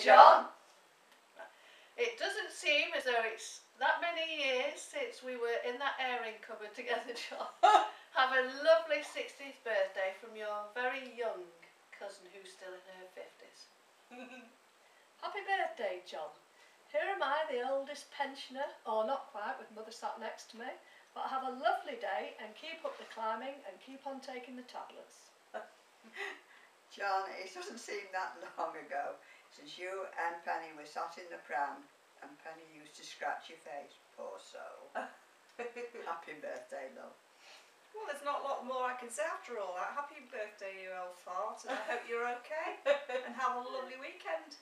John. It doesn't seem as though it's that many years since we were in that airing cupboard together, John. Have a lovely 60th birthday from your very young cousin who's still in her 50s. Happy birthday, John. Here am I, the oldest pensioner, or not quite, with mother sat next to me. But have a lovely day and keep up the climbing and keep on taking the tablets. John, it doesn't seem that long ago since you and Penny were sat in the pram and Penny used to scratch your face. Poor soul. Happy birthday, love. Well, there's not a lot more I can say after all that. Happy birthday, you old fart, and I hope you're okay. and have a lovely weekend.